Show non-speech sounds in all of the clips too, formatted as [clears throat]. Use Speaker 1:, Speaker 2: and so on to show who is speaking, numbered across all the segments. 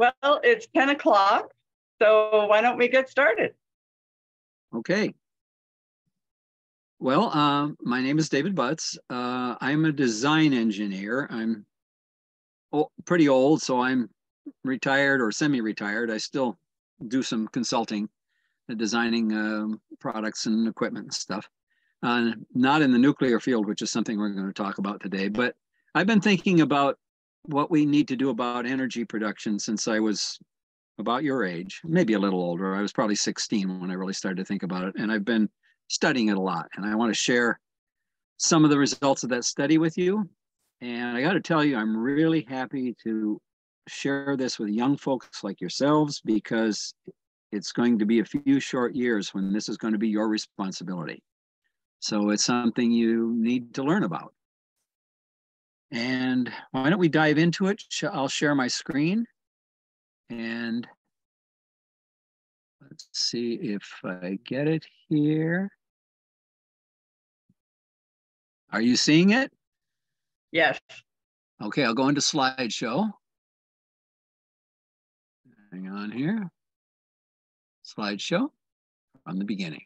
Speaker 1: Well, it's 10 o'clock, so why don't we get started?
Speaker 2: Okay. Well, uh, my name is David Butz. Uh, I'm a design engineer. I'm pretty old, so I'm retired or semi-retired. I still do some consulting, uh, designing um, products and equipment and stuff. Uh, not in the nuclear field, which is something we're going to talk about today. But I've been thinking about what we need to do about energy production since I was about your age, maybe a little older. I was probably 16 when I really started to think about it. And I've been studying it a lot. And I want to share some of the results of that study with you. And I got to tell you, I'm really happy to share this with young folks like yourselves because it's going to be a few short years when this is going to be your responsibility. So it's something you need to learn about. And why don't we dive into it? I'll share my screen and let's see if I get it here. Are you seeing it?
Speaker 1: Yes.
Speaker 2: Okay, I'll go into slideshow. Hang on here. Slideshow from the beginning.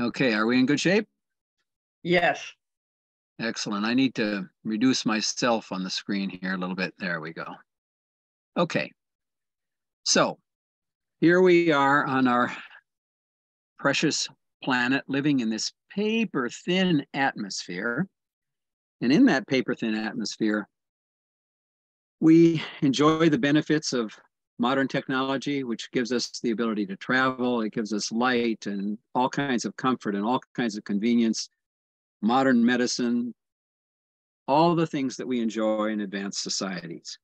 Speaker 2: Okay, are we in good shape?
Speaker 1: Yes.
Speaker 2: Excellent. I need to reduce myself on the screen here a little bit. There we go. Okay. So here we are on our precious planet living in this paper thin atmosphere. And in that paper thin atmosphere, we enjoy the benefits of modern technology, which gives us the ability to travel. It gives us light and all kinds of comfort and all kinds of convenience modern medicine, all the things that we enjoy in advanced societies.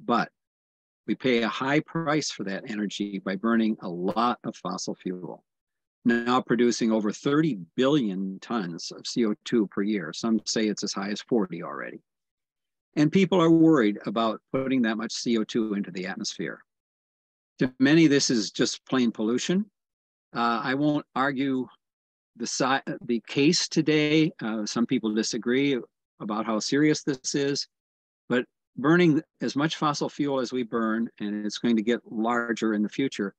Speaker 2: But we pay a high price for that energy by burning a lot of fossil fuel, now producing over 30 billion tons of CO2 per year. Some say it's as high as 40 already. And people are worried about putting that much CO2 into the atmosphere. To many, this is just plain pollution. Uh, I won't argue the, the case today. Uh, some people disagree about how serious this is, but burning as much fossil fuel as we burn, and it's going to get larger in the future,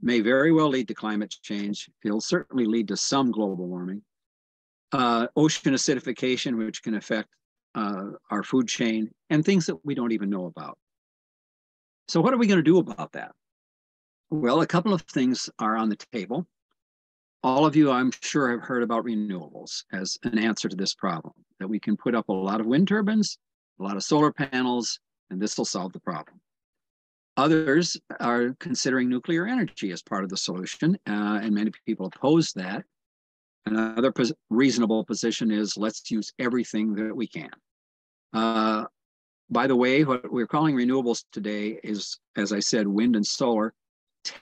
Speaker 2: may very well lead to climate change. It'll certainly lead to some global warming. Uh, ocean acidification, which can affect uh, our food chain, and things that we don't even know about. So, what are we going to do about that? Well, a couple of things are on the table all of you, I'm sure, have heard about renewables as an answer to this problem, that we can put up a lot of wind turbines, a lot of solar panels, and this will solve the problem. Others are considering nuclear energy as part of the solution, uh, and many people oppose that. Another pos reasonable position is let's use everything that we can. Uh, by the way, what we're calling renewables today is, as I said, wind and solar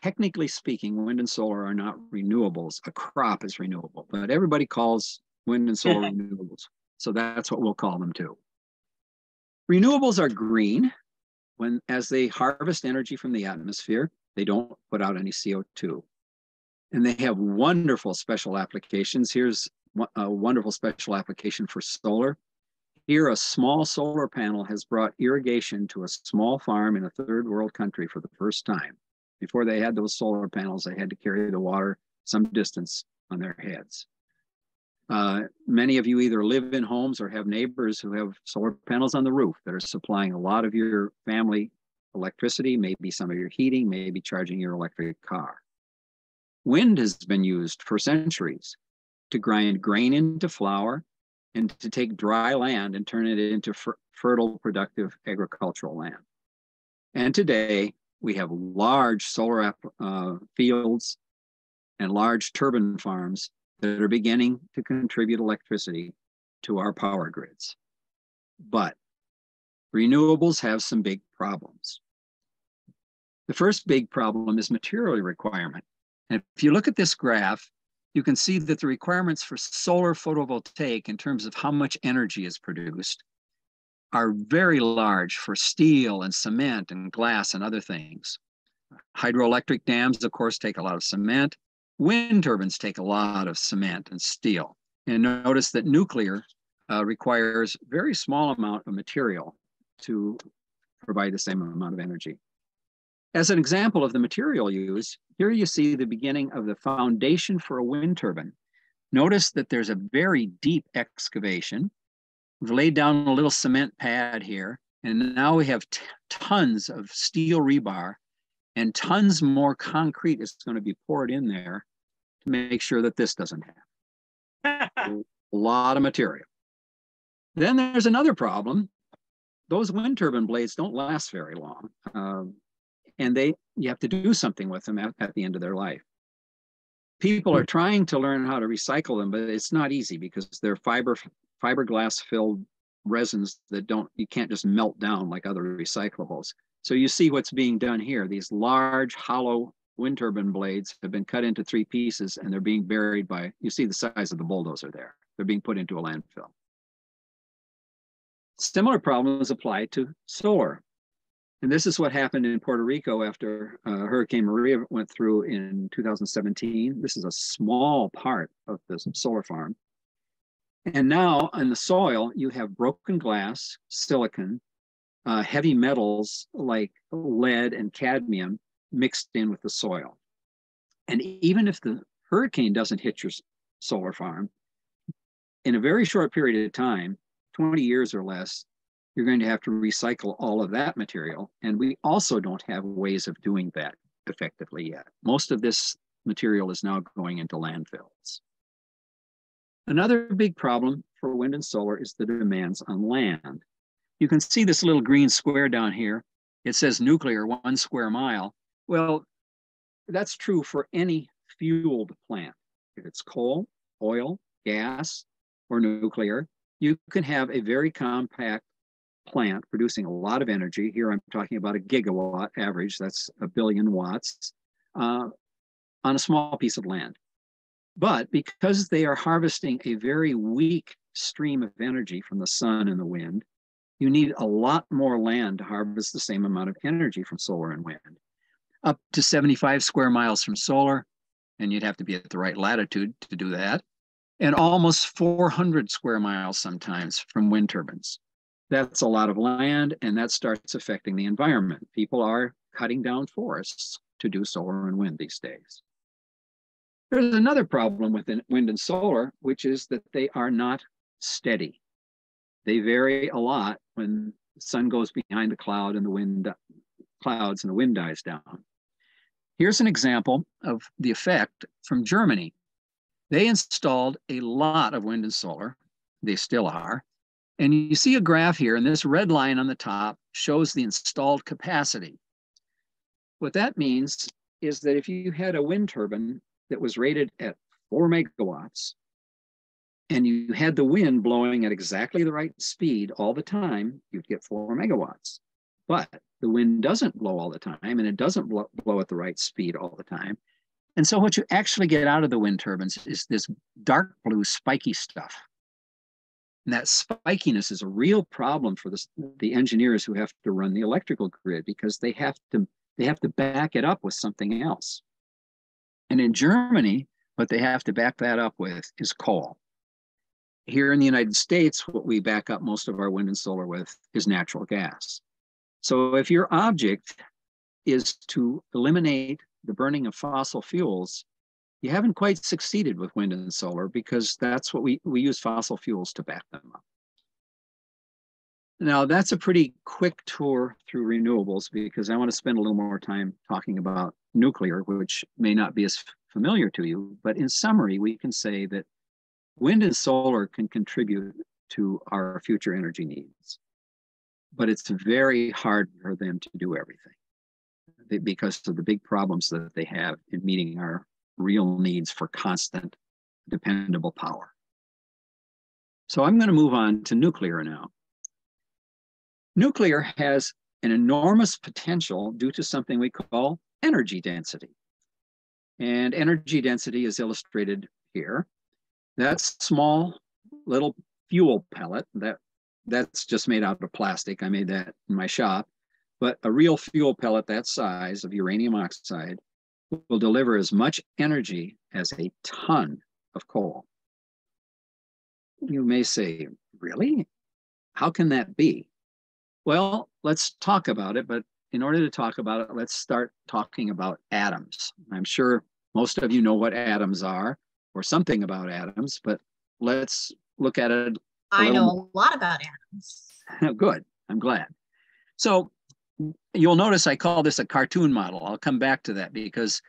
Speaker 2: technically speaking, wind and solar are not renewables. A crop is renewable, but everybody calls wind and solar [laughs] renewables. So that's what we'll call them too. Renewables are green. When as they harvest energy from the atmosphere, they don't put out any CO2. And they have wonderful special applications. Here's a wonderful special application for solar. Here, a small solar panel has brought irrigation to a small farm in a third world country for the first time. Before they had those solar panels, they had to carry the water some distance on their heads. Uh, many of you either live in homes or have neighbors who have solar panels on the roof that are supplying a lot of your family electricity, maybe some of your heating, maybe charging your electric car. Wind has been used for centuries to grind grain into flour and to take dry land and turn it into fer fertile, productive agricultural land. And today, we have large solar uh, fields and large turbine farms that are beginning to contribute electricity to our power grids. But renewables have some big problems. The first big problem is material requirement. And if you look at this graph, you can see that the requirements for solar photovoltaic in terms of how much energy is produced are very large for steel and cement and glass and other things. Hydroelectric dams, of course, take a lot of cement. Wind turbines take a lot of cement and steel. And notice that nuclear uh, requires very small amount of material to provide the same amount of energy. As an example of the material used, here you see the beginning of the foundation for a wind turbine. Notice that there's a very deep excavation. We've laid down a little cement pad here, and now we have tons of steel rebar and tons more concrete is going to be poured in there to make sure that this doesn't happen. a [laughs] lot of material. Then there's another problem. Those wind turbine blades don't last very long. Um, and they you have to do something with them at, at the end of their life. People are trying to learn how to recycle them, but it's not easy because they're fiber fiberglass filled resins that don't you can't just melt down like other recyclables. So you see what's being done here. These large hollow wind turbine blades have been cut into three pieces and they're being buried by, you see the size of the bulldozer there. They're being put into a landfill. Similar problems apply to solar. And this is what happened in Puerto Rico after uh, Hurricane Maria went through in 2017. This is a small part of the solar farm. And now in the soil, you have broken glass, silicon, uh, heavy metals like lead and cadmium mixed in with the soil. And even if the hurricane doesn't hit your solar farm, in a very short period of time, 20 years or less, you're going to have to recycle all of that material. And we also don't have ways of doing that effectively yet. Most of this material is now going into landfills. Another big problem for wind and solar is the demands on land. You can see this little green square down here. It says nuclear one square mile. Well, that's true for any fueled plant. If it's coal, oil, gas, or nuclear, you can have a very compact plant producing a lot of energy. Here I'm talking about a gigawatt average, that's a billion watts, uh, on a small piece of land. But because they are harvesting a very weak stream of energy from the sun and the wind, you need a lot more land to harvest the same amount of energy from solar and wind. Up to 75 square miles from solar, and you'd have to be at the right latitude to do that, and almost 400 square miles sometimes from wind turbines that's a lot of land and that starts affecting the environment. People are cutting down forests to do solar and wind these days. There's another problem with wind and solar, which is that they are not steady. They vary a lot when the sun goes behind the cloud and the wind clouds and the wind dies down. Here's an example of the effect from Germany. They installed a lot of wind and solar. They still are and you see a graph here, and this red line on the top shows the installed capacity. What that means is that if you had a wind turbine that was rated at four megawatts, and you had the wind blowing at exactly the right speed all the time, you'd get four megawatts. But the wind doesn't blow all the time, and it doesn't blow, blow at the right speed all the time. And so what you actually get out of the wind turbines is this dark blue spiky stuff. And that spikiness is a real problem for the, the engineers who have to run the electrical grid because they have to they have to back it up with something else. And in Germany, what they have to back that up with is coal. Here in the United States, what we back up most of our wind and solar with is natural gas. So if your object is to eliminate the burning of fossil fuels, you haven't quite succeeded with wind and solar because that's what we, we use fossil fuels to back them up. Now that's a pretty quick tour through renewables because I want to spend a little more time talking about nuclear, which may not be as familiar to you, but in summary, we can say that wind and solar can contribute to our future energy needs, but it's very hard for them to do everything because of the big problems that they have in meeting our real needs for constant, dependable power. So I'm going to move on to nuclear now. Nuclear has an enormous potential due to something we call energy density. And energy density is illustrated here. That small little fuel pellet that that's just made out of plastic. I made that in my shop. But a real fuel pellet that size of uranium oxide will deliver as much energy as a ton of coal. You may say, really? How can that be? Well, let's talk about it, but in order to talk about it, let's start talking about atoms. I'm sure most of you know what atoms are or something about atoms, but let's look at it.
Speaker 3: I know more. a lot about atoms. [laughs]
Speaker 2: Good. I'm glad. So you'll notice I call this a cartoon model. I'll come back to that because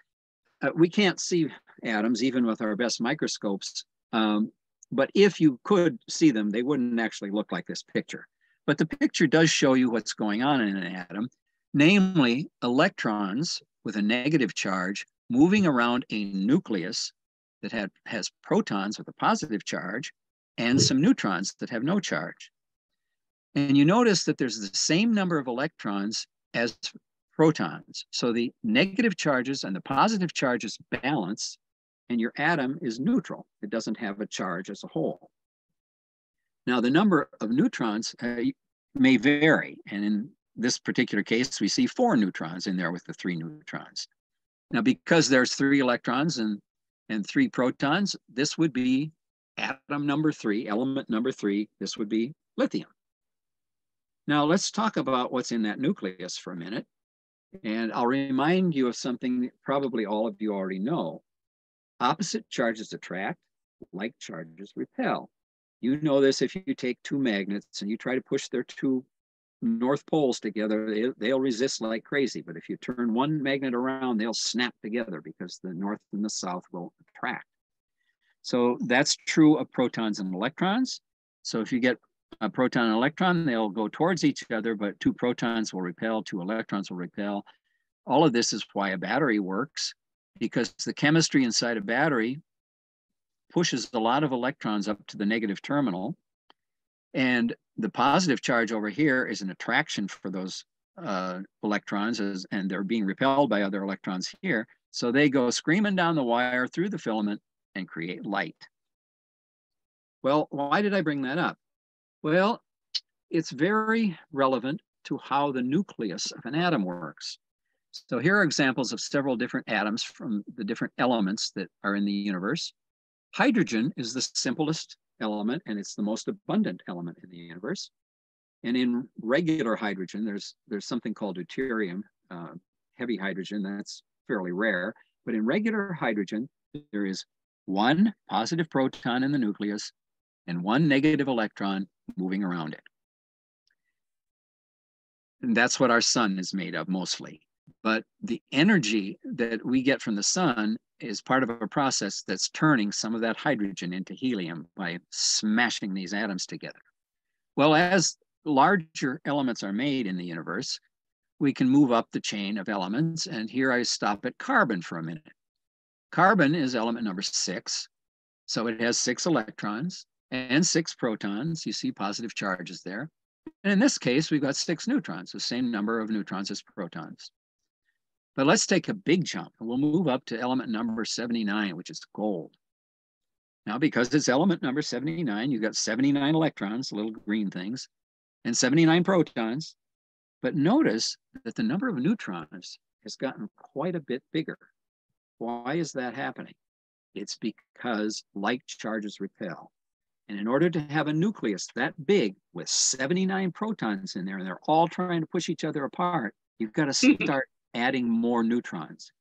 Speaker 2: uh, we can't see atoms even with our best microscopes. Um, but if you could see them, they wouldn't actually look like this picture. But the picture does show you what's going on in an atom, namely electrons with a negative charge moving around a nucleus that had, has protons with a positive charge and some neutrons that have no charge. And you notice that there's the same number of electrons as protons. So the negative charges and the positive charges balance, and your atom is neutral. It doesn't have a charge as a whole. Now, the number of neutrons uh, may vary. And in this particular case, we see four neutrons in there with the three neutrons. Now, because there's three electrons and, and three protons, this would be atom number three, element number three. This would be lithium. Now, let's talk about what's in that nucleus for a minute. And I'll remind you of something probably all of you already know. Opposite charges attract, like charges repel. You know this if you take two magnets and you try to push their two north poles together, they, they'll resist like crazy. But if you turn one magnet around, they'll snap together because the north and the south will attract. So that's true of protons and electrons. So if you get a proton and electron, they'll go towards each other, but two protons will repel, two electrons will repel. All of this is why a battery works because the chemistry inside a battery pushes a lot of electrons up to the negative terminal. And the positive charge over here is an attraction for those uh, electrons as, and they're being repelled by other electrons here. So they go screaming down the wire through the filament and create light. Well, why did I bring that up? Well, it's very relevant to how the nucleus of an atom works. So here are examples of several different atoms from the different elements that are in the universe. Hydrogen is the simplest element and it's the most abundant element in the universe. And in regular hydrogen, there's, there's something called deuterium, uh, heavy hydrogen, that's fairly rare. But in regular hydrogen, there is one positive proton in the nucleus and one negative electron moving around it. And that's what our sun is made of mostly. But the energy that we get from the sun is part of a process that's turning some of that hydrogen into helium by smashing these atoms together. Well, as larger elements are made in the universe, we can move up the chain of elements. And here I stop at carbon for a minute. Carbon is element number six. So it has six electrons and six protons. You see positive charges there. And in this case, we've got six neutrons, the same number of neutrons as protons. But let's take a big jump and we'll move up to element number 79, which is gold. Now, because it's element number 79, you've got 79 electrons, little green things, and 79 protons. But notice that the number of neutrons has gotten quite a bit bigger. Why is that happening? It's because like charges repel. And in order to have a nucleus that big with 79 protons in there, and they're all trying to push each other apart, you've got to [laughs] start adding more neutrons.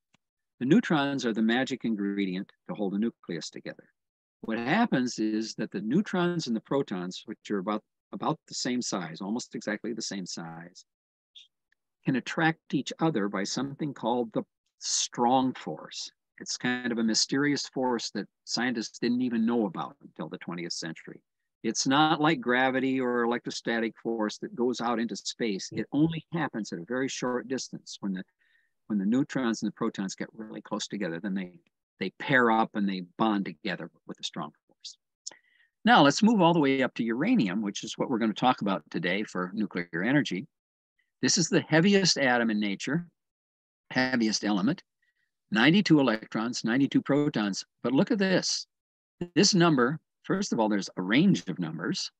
Speaker 2: The neutrons are the magic ingredient to hold a nucleus together. What happens is that the neutrons and the protons, which are about, about the same size, almost exactly the same size, can attract each other by something called the strong force. It's kind of a mysterious force that scientists didn't even know about until the 20th century. It's not like gravity or electrostatic force that goes out into space. Mm. It only happens at a very short distance when the when the neutrons and the protons get really close together, then they they pair up and they bond together with a strong force. Now let's move all the way up to uranium, which is what we're going to talk about today for nuclear energy. This is the heaviest atom in nature, heaviest element. 92 electrons, 92 protons. But look at this. This number, first of all, there's a range of numbers,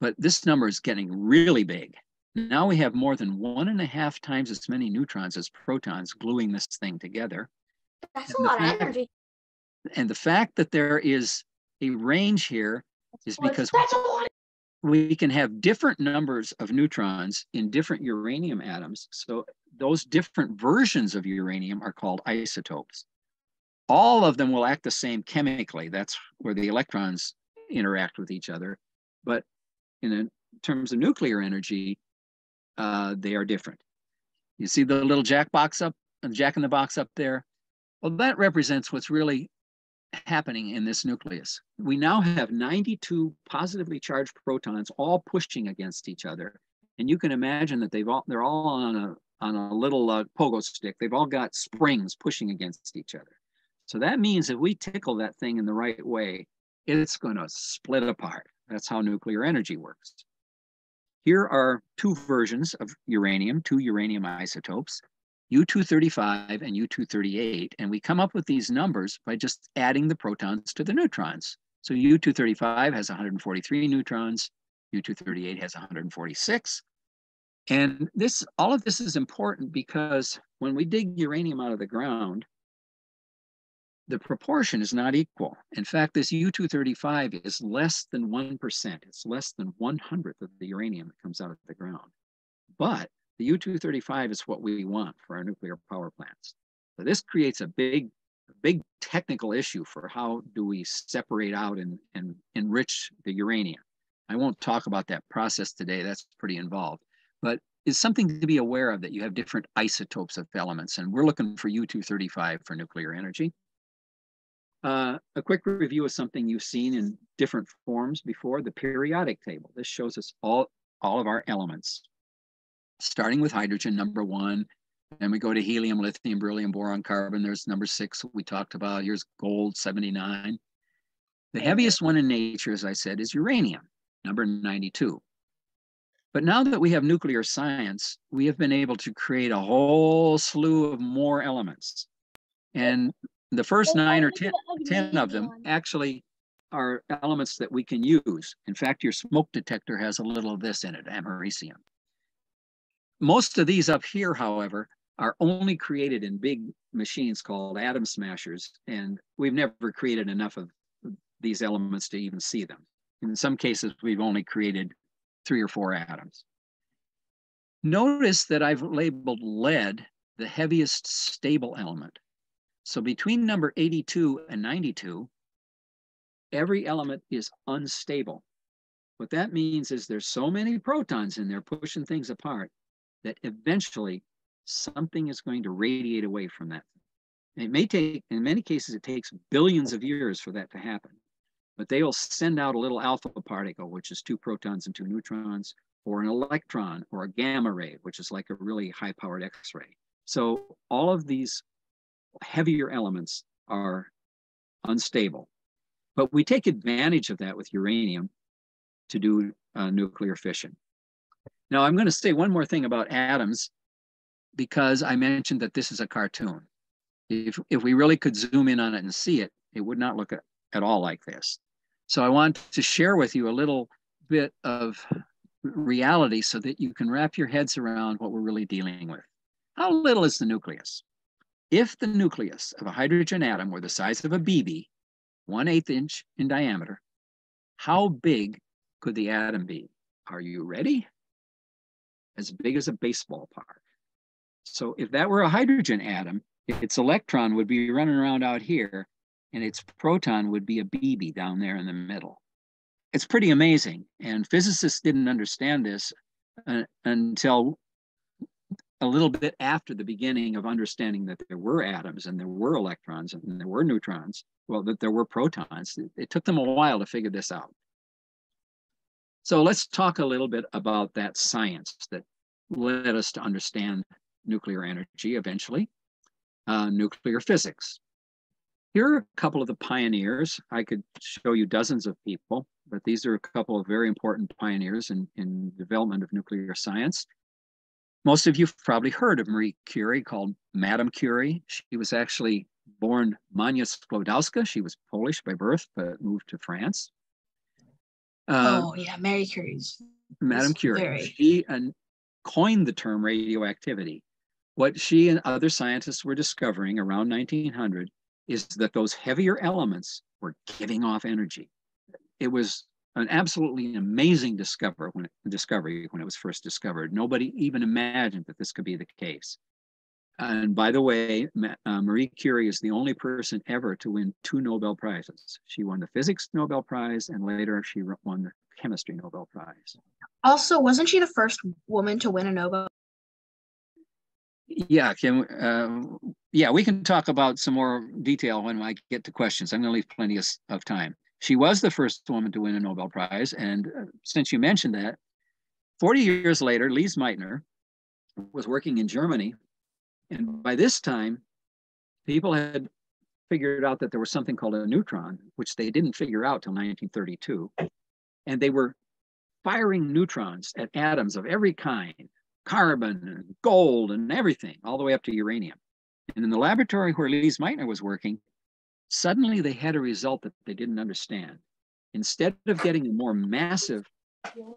Speaker 2: but this number is getting really big. Now we have more than one and a half times as many neutrons as protons gluing this thing together.
Speaker 3: That's and a lot fact, of energy.
Speaker 2: And the fact that there is a range here is because
Speaker 3: that's a lot.
Speaker 2: we can have different numbers of neutrons in different uranium atoms. So those different versions of uranium are called isotopes. All of them will act the same chemically. That's where the electrons interact with each other. But in terms of nuclear energy, uh, they are different. You see the little jack box up, the jack in the box up there? Well, that represents what's really happening in this nucleus. We now have 92 positively charged protons all pushing against each other. And you can imagine that they've all, they're all on a, on a little uh, pogo stick. They've all got springs pushing against each other. So that means if we tickle that thing in the right way, it's going to split apart. That's how nuclear energy works. Here are two versions of uranium, two uranium isotopes. U-235 and U-238, and we come up with these numbers by just adding the protons to the neutrons. So U-235 has 143 neutrons, U-238 has 146. And this, all of this is important because when we dig uranium out of the ground, the proportion is not equal. In fact, this U-235 is less than 1%. It's less than one hundredth of the uranium that comes out of the ground. But the U-235 is what we want for our nuclear power plants. So this creates a big, big technical issue for how do we separate out and, and enrich the uranium. I won't talk about that process today, that's pretty involved, but it's something to be aware of that you have different isotopes of elements and we're looking for U-235 for nuclear energy. Uh, a quick review of something you've seen in different forms before, the periodic table. This shows us all, all of our elements starting with hydrogen, number one. then we go to helium, lithium, beryllium, boron, carbon. There's number six we talked about. Here's gold, 79. The heaviest one in nature, as I said, is uranium, number 92. But now that we have nuclear science, we have been able to create a whole slew of more elements. And the first nine or ten, 10 of them actually are elements that we can use. In fact, your smoke detector has a little of this in it, americium. Most of these up here, however, are only created in big machines called atom smashers, and we've never created enough of these elements to even see them. In some cases, we've only created three or four atoms. Notice that I've labeled lead the heaviest stable element. So between number 82 and 92, every element is unstable. What that means is there's so many protons in there pushing things apart that eventually something is going to radiate away from that. it may take, in many cases, it takes billions of years for that to happen. But they will send out a little alpha particle, which is two protons and two neutrons, or an electron, or a gamma ray, which is like a really high powered X ray. So all of these heavier elements are unstable. But we take advantage of that with uranium to do uh, nuclear fission. Now, I'm going to say one more thing about atoms because I mentioned that this is a cartoon. If, if we really could zoom in on it and see it, it would not look at, at all like this. So I want to share with you a little bit of reality so that you can wrap your heads around what we're really dealing with. How little is the nucleus? If the nucleus of a hydrogen atom were the size of a BB, one eighth inch in diameter, how big could the atom be? Are you ready? as big as a baseball park. So if that were a hydrogen atom, its electron would be running around out here and its proton would be a BB down there in the middle. It's pretty amazing. And physicists didn't understand this uh, until a little bit after the beginning of understanding that there were atoms and there were electrons and there were neutrons, well, that there were protons. It, it took them a while to figure this out. So let's talk a little bit about that science that led us to understand nuclear energy eventually, uh, nuclear physics. Here are a couple of the pioneers. I could show you dozens of people, but these are a couple of very important pioneers in, in development of nuclear science. Most of you have probably heard of Marie Curie, called Madame Curie. She was actually born Mania Sklodowska. She was Polish by birth, but moved to France.
Speaker 3: Uh, oh yeah, Mary Curie's.
Speaker 2: Madame Curie. Very... She coined the term radioactivity. What she and other scientists were discovering around 1900 is that those heavier elements were giving off energy. It was an absolutely amazing discover when it, discovery when it was first discovered. Nobody even imagined that this could be the case. And by the way, uh, Marie Curie is the only person ever to win two Nobel Prizes. She won the Physics Nobel Prize and later she won the Chemistry Nobel Prize.
Speaker 3: Also, wasn't she the first woman to win a Nobel?
Speaker 2: Yeah, can, uh, yeah, we can talk about some more detail when I get to questions. I'm going to leave plenty of, of time. She was the first woman to win a Nobel Prize. And uh, since you mentioned that, 40 years later, Lise Meitner was working in Germany and by this time, people had figured out that there was something called a neutron, which they didn't figure out till 1932. And they were firing neutrons at atoms of every kind, carbon and gold and everything, all the way up to uranium. And in the laboratory where Lise Meitner was working, suddenly they had a result that they didn't understand. Instead of getting a more massive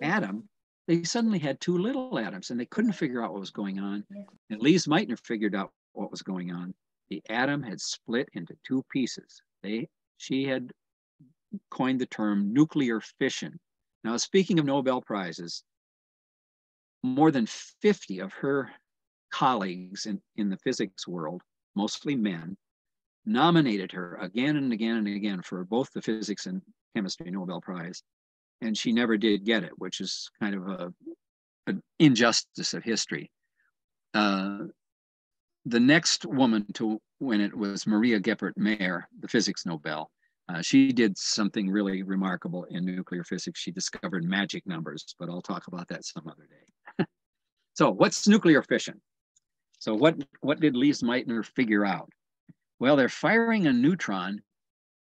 Speaker 2: atom, they suddenly had two little atoms and they couldn't figure out what was going on. And Lise Meitner figured out what was going on. The atom had split into two pieces. They, she had coined the term nuclear fission. Now, speaking of Nobel Prizes, more than 50 of her colleagues in, in the physics world, mostly men, nominated her again and again and again for both the physics and chemistry Nobel Prize and she never did get it, which is kind of a, an injustice of history. Uh, the next woman to win it was Maria Goeppert Mayer, the physics Nobel. Uh, she did something really remarkable in nuclear physics. She discovered magic numbers, but I'll talk about that some other day. [laughs] so what's nuclear fission? So what, what did Lise Meitner figure out? Well, they're firing a neutron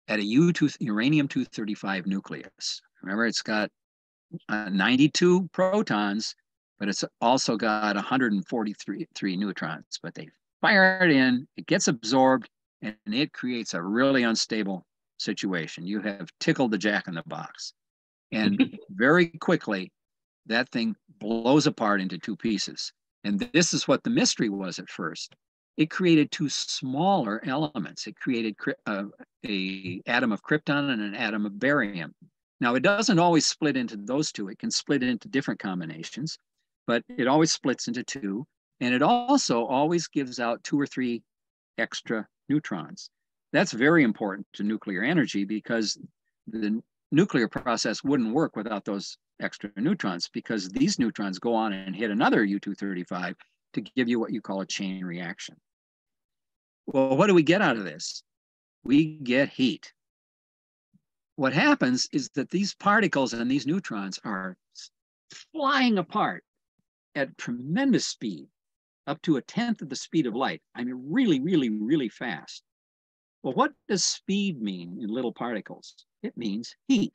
Speaker 2: at a U2, uranium-235 nucleus. Remember, it's got uh, 92 protons, but it's also got 143 neutrons. But they fire it in, it gets absorbed, and it creates a really unstable situation. You have tickled the jack in the box. And [laughs] very quickly, that thing blows apart into two pieces. And this is what the mystery was at first. It created two smaller elements. It created uh, a atom of krypton and an atom of barium. Now, it doesn't always split into those two. It can split into different combinations, but it always splits into two. And it also always gives out two or three extra neutrons. That's very important to nuclear energy because the nuclear process wouldn't work without those extra neutrons because these neutrons go on and hit another U-235 to give you what you call a chain reaction. Well, what do we get out of this? We get heat what happens is that these particles and these neutrons are flying apart at tremendous speed, up to a tenth of the speed of light. I mean, really, really, really fast. Well, what does speed mean in little particles? It means heat.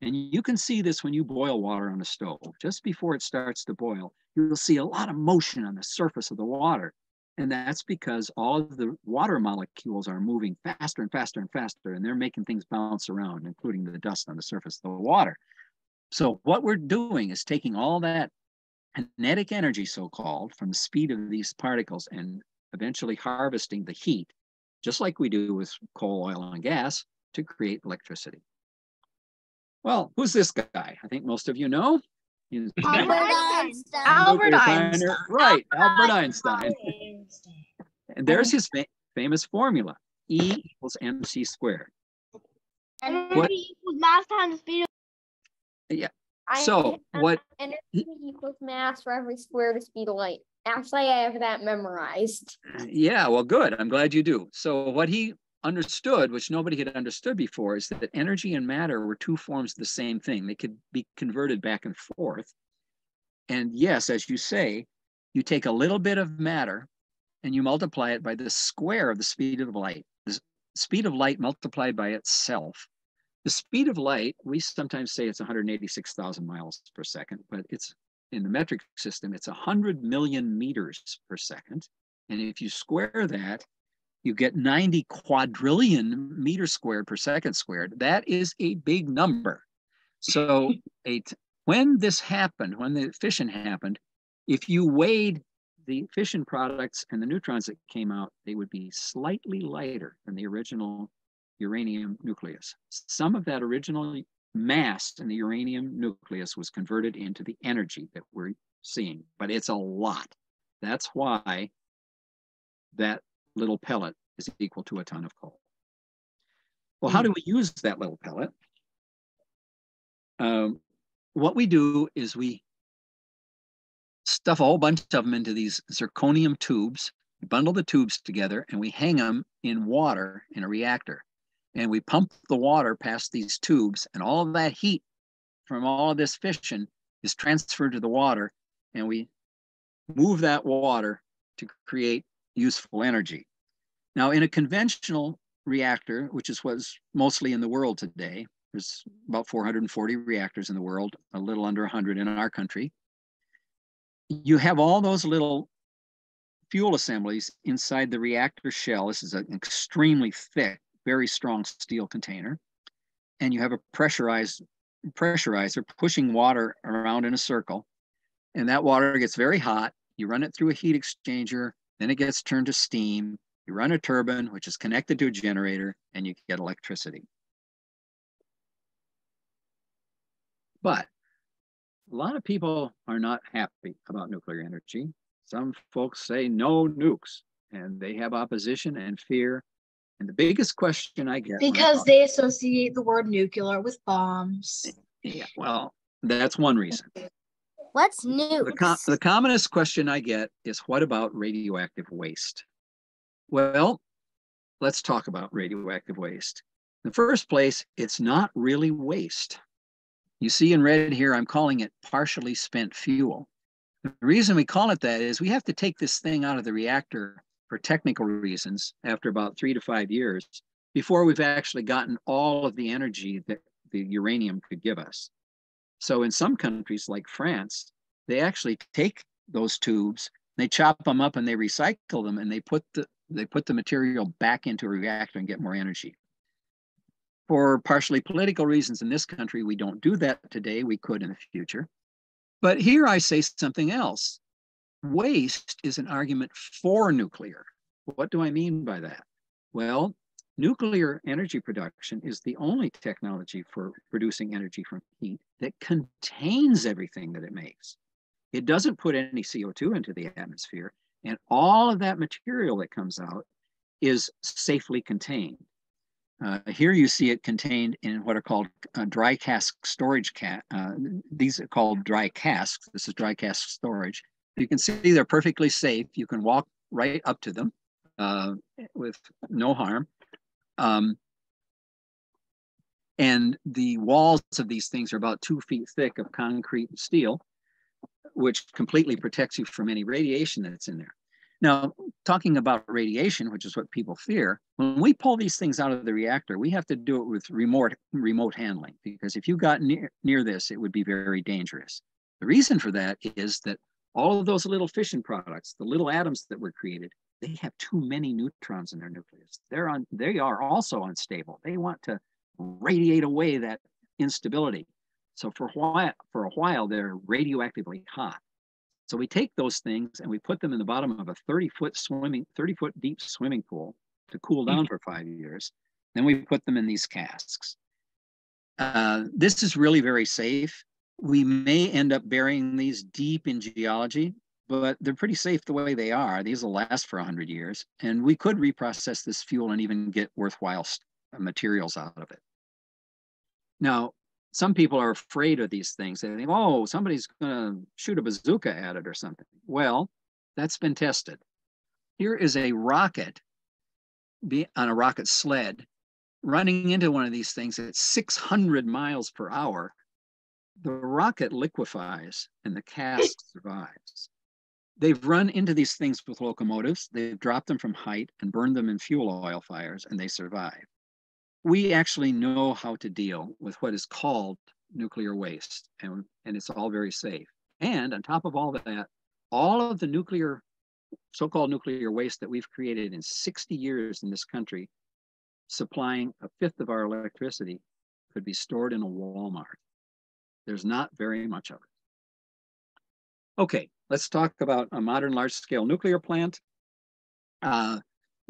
Speaker 2: And you can see this when you boil water on a stove. Just before it starts to boil, you'll see a lot of motion on the surface of the water. And that's because all of the water molecules are moving faster and faster and faster, and they're making things bounce around, including the dust on the surface of the water. So what we're doing is taking all that kinetic energy, so-called, from the speed of these particles and eventually harvesting the heat, just like we do with coal, oil, and gas, to create electricity. Well, who's this guy? I think most of you know.
Speaker 3: Albert Einstein. Albert Einstein.
Speaker 2: Right, Albert Einstein. And there's his fa famous formula, E equals mc squared.
Speaker 4: Energy what, equals mass times speed.
Speaker 2: Yeah. So what?
Speaker 4: Energy equals mass for every square of speed of light. Actually, I have that memorized.
Speaker 2: Yeah, well, good. I'm glad you do. So what he understood, which nobody had understood before, is that energy and matter were two forms of the same thing. They could be converted back and forth. And yes, as you say, you take a little bit of matter and you multiply it by the square of the speed of light. The speed of light multiplied by itself. The speed of light, we sometimes say it's 186,000 miles per second, but it's in the metric system, it's 100 million meters per second. And if you square that, you get 90 quadrillion meters squared per second squared. That is a big number. So [laughs] a when this happened, when the fission happened, if you weighed the fission products and the neutrons that came out, they would be slightly lighter than the original uranium nucleus. Some of that original mass in the uranium nucleus was converted into the energy that we're seeing, but it's a lot. That's why that little pellet is equal to a ton of coal. Well, how do we use that little pellet? Um, what we do is we stuff a whole bunch of them into these zirconium tubes, bundle the tubes together, and we hang them in water in a reactor. And we pump the water past these tubes, and all of that heat from all of this fission is transferred to the water, and we move that water to create useful energy. Now, in a conventional reactor, which is what's mostly in the world today, there's about 440 reactors in the world, a little under 100 in our country. You have all those little fuel assemblies inside the reactor shell. This is an extremely thick, very strong steel container. And you have a pressurized pressurizer pushing water around in a circle. And that water gets very hot. You run it through a heat exchanger, then it gets turned to steam. You run a turbine, which is connected to a generator, and you get electricity. But a lot of people are not happy about nuclear energy. Some folks say no nukes, and they have opposition and fear. And the biggest question I get
Speaker 3: because I they associate the word nuclear with bombs.
Speaker 2: Yeah, well, that's one reason.
Speaker 4: What's new?
Speaker 2: The, com- the commonest question I get is what about radioactive waste? Well, let's talk about radioactive waste. In the first place, it's not really waste. You see in red here, I'm calling it partially spent fuel. The reason we call it that is we have to take this thing out of the reactor for technical reasons after about three to five years before we've actually gotten all of the energy that the uranium could give us. So in some countries like France, they actually take those tubes, they chop them up and they recycle them and they put the they put the material back into a reactor and get more energy. For partially political reasons in this country, we don't do that today. We could in the future. But here I say something else. Waste is an argument for nuclear. What do I mean by that? Well, Nuclear energy production is the only technology for producing energy from heat that contains everything that it makes. It doesn't put any CO2 into the atmosphere, and all of that material that comes out is safely contained. Uh, here you see it contained in what are called uh, dry cask storage. Ca uh, these are called dry casks. This is dry cask storage. You can see they're perfectly safe. You can walk right up to them uh, with no harm. Um, and the walls of these things are about two feet thick of concrete and steel, which completely protects you from any radiation that's in there. Now, talking about radiation, which is what people fear, when we pull these things out of the reactor, we have to do it with remote remote handling because if you got near, near this, it would be very dangerous. The reason for that is that all of those little fission products, the little atoms that were created, they have too many neutrons in their nucleus. They're on, they are also unstable. They want to radiate away that instability. So for a while, for a while, they're radioactively hot. So we take those things and we put them in the bottom of a 30 foot swimming, 30 foot deep swimming pool to cool down for five years. Then we put them in these casks. Uh, this is really very safe. We may end up burying these deep in geology but they're pretty safe the way they are. These will last for 100 years, and we could reprocess this fuel and even get worthwhile materials out of it. Now, some people are afraid of these things. They think, oh, somebody's going to shoot a bazooka at it or something. Well, that's been tested. Here is a rocket on a rocket sled running into one of these things at 600 miles per hour. The rocket liquefies and the cask [laughs] survives. They've run into these things with locomotives. They've dropped them from height and burned them in fuel oil fires, and they survive. We actually know how to deal with what is called nuclear waste, and, and it's all very safe. And on top of all that, all of the nuclear, so-called nuclear waste that we've created in 60 years in this country, supplying a fifth of our electricity, could be stored in a Walmart. There's not very much of it. Okay, Let's talk about a modern large scale nuclear plant. Uh,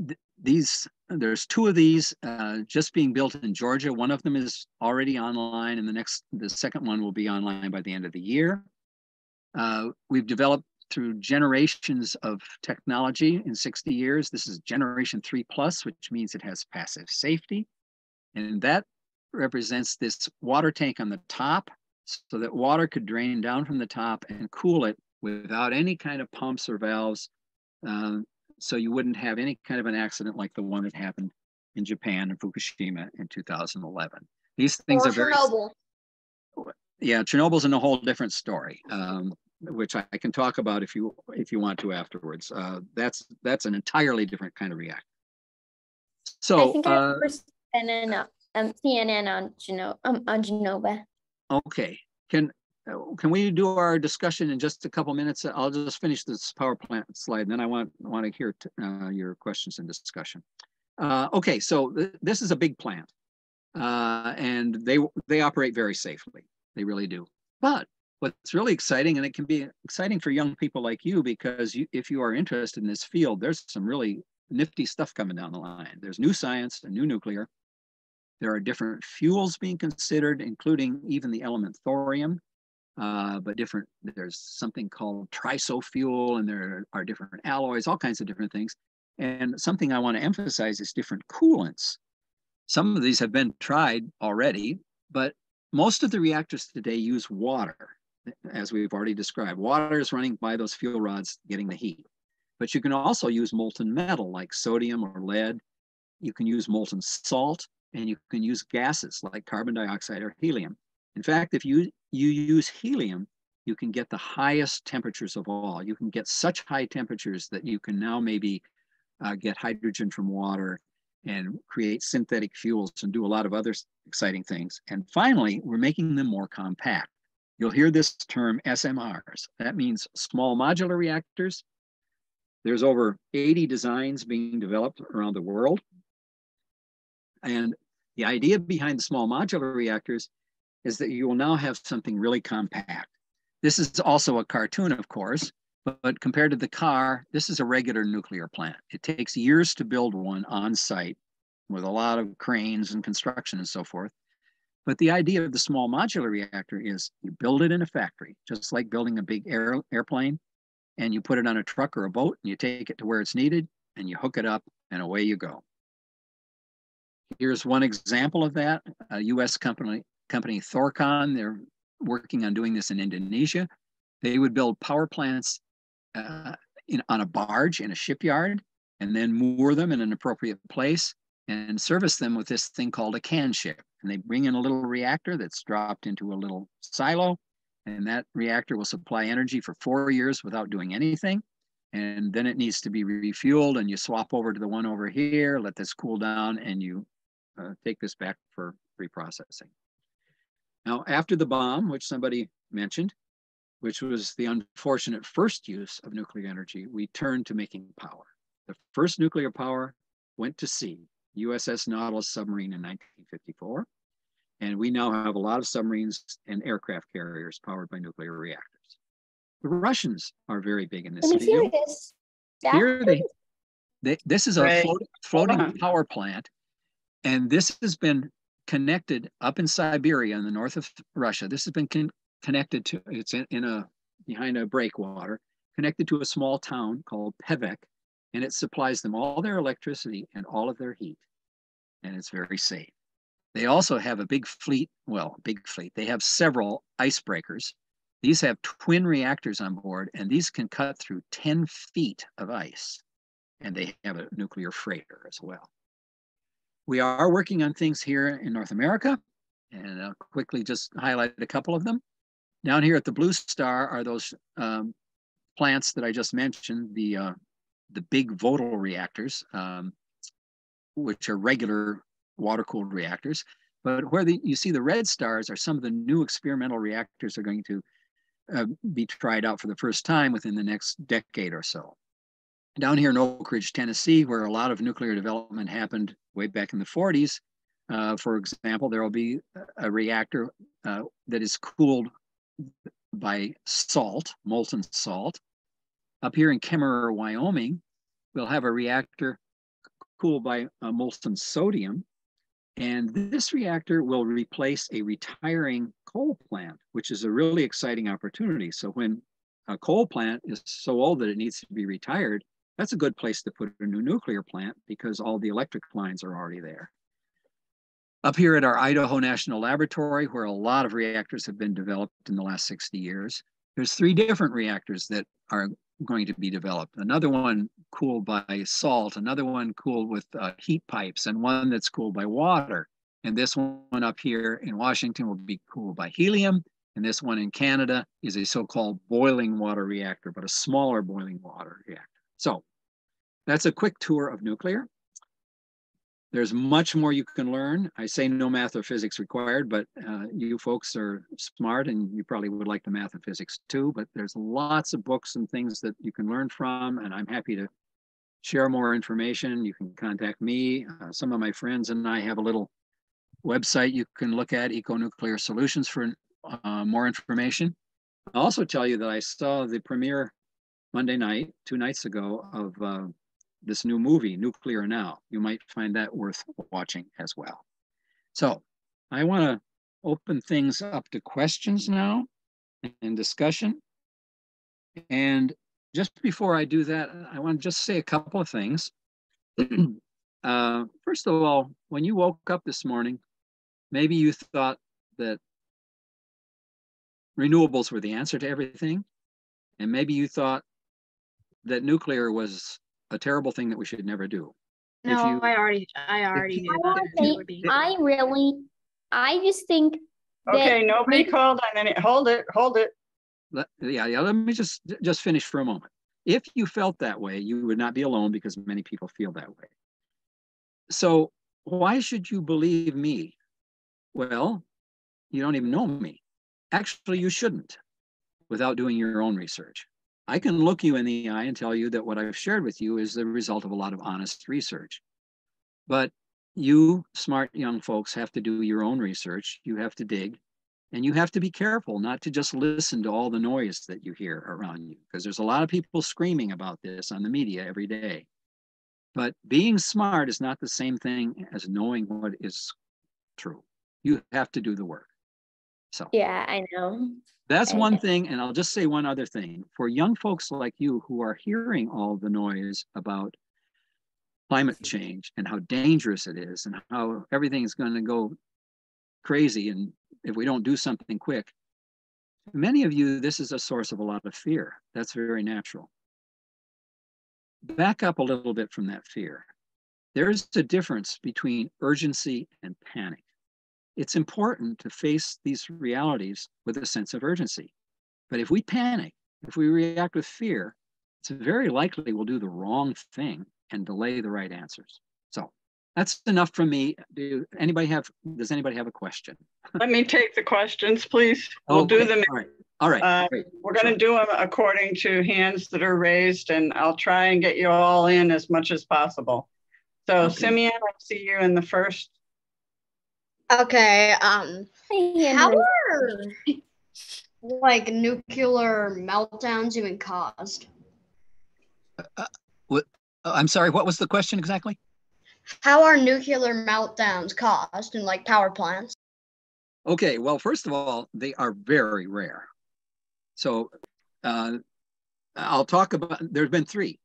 Speaker 2: th these, there's two of these uh, just being built in Georgia. One of them is already online and the next, the second one will be online by the end of the year. Uh, we've developed through generations of technology in 60 years. This is generation three plus, which means it has passive safety. And that represents this water tank on the top so that water could drain down from the top and cool it without any kind of pumps or valves. Um, so you wouldn't have any kind of an accident like the one that happened in Japan and Fukushima in 2011. These things
Speaker 4: Or
Speaker 2: are very,
Speaker 4: Chernobyl.
Speaker 2: yeah, Chernobyl's in a whole different story, um, which I, I can talk about if you if you want to afterwards. Uh, that's that's an entirely different kind of reactor.
Speaker 4: I
Speaker 2: So,
Speaker 4: think I
Speaker 2: uh,
Speaker 4: CNN, uh, um, CNN on Geno, um, on Genova.
Speaker 2: okay, can can we do our discussion in just a couple minutes? I'll just finish this power plant slide, and then I want want to hear uh, your questions and discussion. Uh, okay, so th- this is a big plant, uh, and they they operate very safely. They really do. But what's really exciting, and it can be exciting for young people like you, because you, if you are interested in this field, there's some really nifty stuff coming down the line. There's new science and new nuclear. There are different fuels being considered, including even the element thorium. Uh, but different, there's something called TRISO fuel, and there are different alloys, all kinds of different things. And something I want to emphasize is different coolants. Some of these have been tried already, but most of the reactors today use water, as we've already described. Water is running by those fuel rods, getting the heat. But you can also use molten metal like sodium or lead. You can use molten salt, and you can use gases like carbon dioxide or helium. In fact, if you, you use helium, you can get the highest temperatures of all. You can get such high temperatures that you can now maybe uh, get hydrogen from water and create synthetic fuels and do a lot of other exciting things. And finally, we're making them more compact. You'll hear this term SMRs. That means small modular reactors. There's over 80 designs being developed around the world. And the idea behind the small modular reactors is that you will now have something really compact. This is also a cartoon, of course, but, but compared to the car, this is a regular nuclear plant. It takes years to build one on site with a lot of cranes and construction and so forth. But the idea of the small modular reactor is you build it in a factory, just like building a big air, airplane, and you put it on a truck or a boat and you take it to where it's needed and you hook it up and away you go. Here's one example of that, a US company, company Thorcon, they're working on doing this in Indonesia. They would build power plants uh, in, on a barge in a shipyard and then moor them in an appropriate place and service them with this thing called a can ship. And they bring in a little reactor that's dropped into a little silo, and that reactor will supply energy for four years without doing anything. And then it needs to be refueled, and you swap over to the one over here, let this cool down, and you uh, take this back for reprocessing. Now, after the bomb, which somebody mentioned, which was the unfortunate first use of nuclear energy, we turned to making power. The first nuclear power went to sea, USS Nautilus submarine in 1954. And we now have a lot of submarines and aircraft carriers powered by nuclear reactors. The Russians are very big in this
Speaker 4: Let me hear
Speaker 2: field.
Speaker 4: this.
Speaker 2: Here they, they, this is a
Speaker 1: Right.
Speaker 2: float, floating power plant. And this has been connected up in Siberia in the north of Russia. This has been con- connected to, it's in, in a, behind a breakwater, connected to a small town called Pevek. And it supplies them all their electricity and all of their heat. And it's very safe. They also have a big fleet, well, big fleet. They have several icebreakers. These have twin reactors on board, and these can cut through 10 feet of ice. And they have a nuclear freighter as well. We are working on things here in North America, and I'll quickly just highlight a couple of them. Down here at the Blue Star are those um, plants that I just mentioned, the, uh, the big Vogtle reactors, um, which are regular water-cooled reactors. But where the, you see the red stars are some of the new experimental reactors are going to uh, be tried out for the first time within the next decade or so. Down here in Oak Ridge, Tennessee, where a lot of nuclear development happened way back in the 40s, uh, for example, there will be a reactor uh, that is cooled by salt, molten salt. Up here in Kemmerer, Wyoming, we'll have a reactor cooled by uh, molten sodium. And this reactor will replace a retiring coal plant, which is a really exciting opportunity. So when a coal plant is so old that it needs to be retired, that's a good place to put a new nuclear plant because all the electric lines are already there. Up here at our Idaho National Laboratory, where a lot of reactors have been developed in the last 60 years, there's three different reactors that are going to be developed. Another one cooled by salt, another one cooled with uh, heat pipes, and one that's cooled by water. And this one up here in Washington will be cooled by helium. And this one in Canada is a so-called boiling water reactor, but a smaller boiling water reactor. So that's a quick tour of nuclear. There's much more you can learn. I say no math or physics required, but uh, you folks are smart and you probably would like the math and physics too, but there's lots of books and things that you can learn from, and I'm happy to share more information. You can contact me. Uh, some of my friends and I have a little website you can look at, Eco-Nuclear Solutions for uh, more information. I'll also tell you that I saw the premiere Monday night, two nights ago, of uh, this new movie, Nuclear Now. You might find that worth watching as well. So I want to open things up to questions now and discussion. And just before I do that, I want to just say a couple of things. [clears throat] uh, first of all, when you woke up this morning, maybe you thought that renewables were the answer to everything. And maybe you thought that nuclear was a terrible thing that we should never do.
Speaker 3: No,
Speaker 2: you-
Speaker 3: I already, I already knew
Speaker 4: I
Speaker 3: that.
Speaker 4: don't
Speaker 3: it would be.
Speaker 4: I really, I just think that
Speaker 1: Okay, nobody
Speaker 4: maybe-
Speaker 1: called on any, hold it, hold it.
Speaker 2: Let, yeah, yeah, let me just just finish for a moment. If you felt that way, you would not be alone because many people feel that way. So why should you believe me? Well, you don't even know me. Actually, you shouldn't without doing your own research. I can look you in the eye and tell you that what I've shared with you is the result of a lot of honest research. But you smart young folks have to do your own research. You have to dig and you have to be careful not to just listen to all the noise that you hear around you because there's a lot of people screaming about this on the media every day. But being smart is not the same thing as knowing what is true. You have to do the work. So
Speaker 4: Yeah, I know.
Speaker 2: that's one thing. And I'll just say one other thing. For young folks like you who are hearing all the noise about climate change and how dangerous it is and how everything is going to go crazy and if we don't do something quick, many of you, this is a source of a lot of fear. That's very natural. Back up a little bit from that fear. There's a difference between urgency and panic. It's important to face these realities with a sense of urgency. But if we panic, if we react with fear, it's very likely we'll do the wrong thing and delay the right answers. So that's enough from me. Do anybody have, does anybody have a question?
Speaker 1: Let me take the questions, please. We'll do them.
Speaker 2: All right, all right,
Speaker 1: Uh. We're gonna do them according to hands that are raised and I'll try and get you all in as much as possible. So
Speaker 2: Okay.
Speaker 1: Simeon, I see you in the first.
Speaker 3: Okay, um,
Speaker 4: Hey,
Speaker 3: how are like nuclear meltdowns even caused?
Speaker 2: Uh, I'm sorry, what was the question exactly?
Speaker 3: How are nuclear meltdowns caused in like power plants?
Speaker 2: Okay, well, first of all, they are very rare. So uh, I'll talk about, there's been three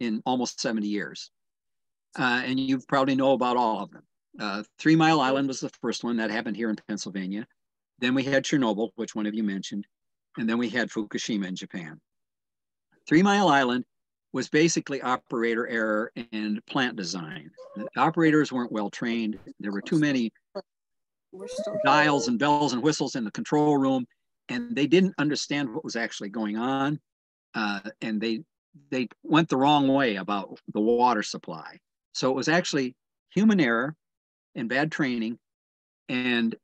Speaker 2: in almost 70 years. Uh, and you probably know about all of them. Uh, Three Mile Island was the first one that happened here in Pennsylvania. Then we had Chernobyl, which one of you mentioned. And then we had Fukushima in Japan. Three Mile Island was basically operator error and plant design. The operators weren't well trained. There were too many dials and bells and whistles in the control room, and they didn't understand what was actually going on, uh, and they they went the wrong way about the water supply. So it was actually human error and bad training, and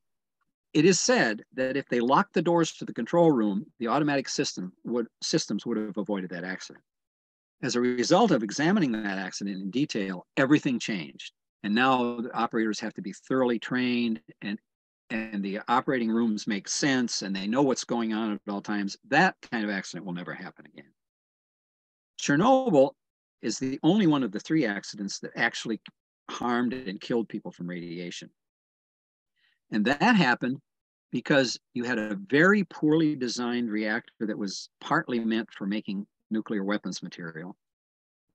Speaker 2: it is said that if they locked the doors to the control room, the automatic system would systems would have avoided that accident. As a result of examining that accident in detail, everything changed. And now the operators have to be thoroughly trained and and the operating rooms make sense and they know what's going on at all times. That kind of accident will never happen again. Chernobyl is the only one of the three accidents that actually harmed and killed people from radiation. And that happened because you had a very poorly designed reactor that was partly meant for making nuclear weapons material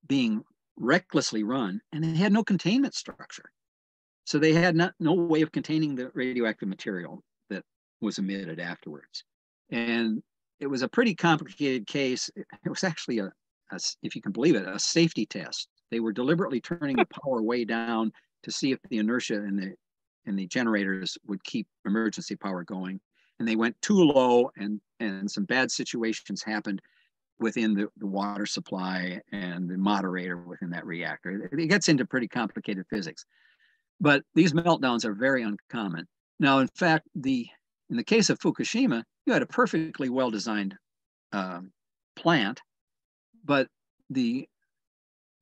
Speaker 2: being recklessly run and it had no containment structure. So they had not, no way of containing the radioactive material that was emitted afterwards. And it was a pretty complicated case. It was actually a, a, if you can believe it, a safety test. They were deliberately turning the power way down to see if the inertia in the in the generators would keep emergency power going. And they went too low, and and some bad situations happened within the, the water supply and the moderator within that reactor. It gets into pretty complicated physics. But these meltdowns are very uncommon. Now, in fact, the in the case of Fukushima, you had a perfectly well-designed um, plant, but the